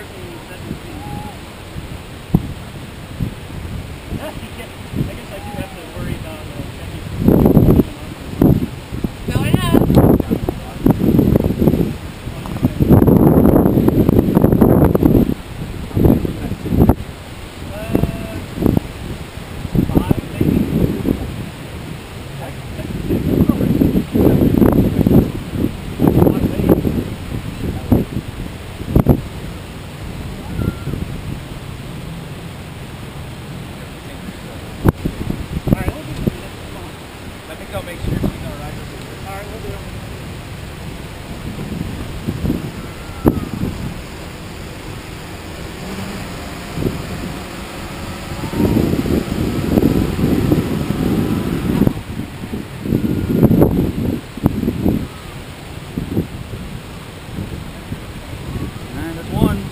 certain that go make sure she's all right. All right, we'll do it. And there's one.